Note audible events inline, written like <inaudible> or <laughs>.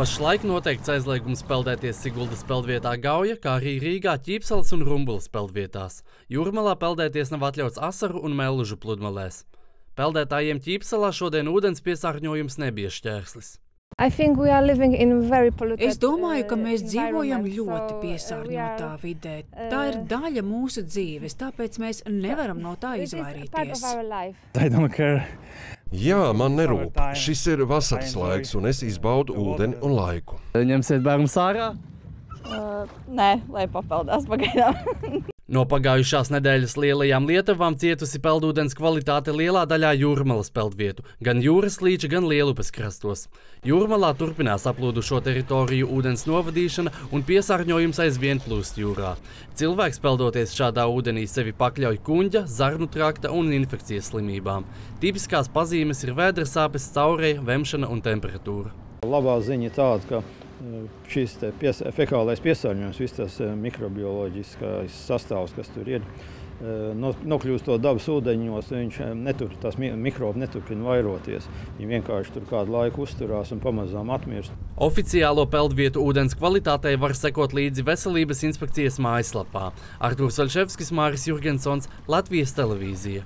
Pašlaik noteikts aizliegums peldēties Siguldas peldvietā Gauja, kā arī Rīgā ķīpseles un rumbulas peldvietās. Jūrmalā peldēties nav atļauts asaru un mellužu pludmalēs. Peldētājiem ķīpselā šodien ūdens piesārņojums nebija šķērslis. Es domāju, ka mēs dzīvojam ļoti piesārņotā vidē. Tā ir daļa mūsu dzīves, tāpēc mēs nevaram no tā izvairīties. Jā, man nerūp. Šis ir vasaras laiks, un es izbaudu ūdeni un laiku. Ņemsiet bērnu sārā? Uh, nē, lai papeldās pagaidām. <laughs> No pagājušās nedēļas lielajām lietavām cietusi peldūdens kvalitāte lielā daļā jūrmalas peldvietu, gan jūras līča, gan lielupes krastos. Jūrmalā turpinās aplūdušo teritoriju ūdens novadīšana un piesārņojums aizvien plūst jūrā. Cilvēks peldoties šādā ūdenī sevi pakļauj kuņģa, zarnu trakta un infekcijas slimībām. Tipiskās pazīmes ir vēdra sāpes, caureja, vemšana un temperatūra. Labā ziņa tāda, ka šis pies, fekālais piesārņojums, viss tas mikrobioloģiskais sastāvs, kas tur ir, no, nokļūstot dabas ūdeņos, viņš netur, tās mikrobi neturpina vairoties. Viņi vienkārši tur kādu laiku uzturās un pamazām atmirst. Oficiālo peldvietu ūdens kvalitātei var sekot līdzi Veselības inspekcijas mājaslapā. Artūrs Aļševskis, Māris Jurgensons, Latvijas televīzija.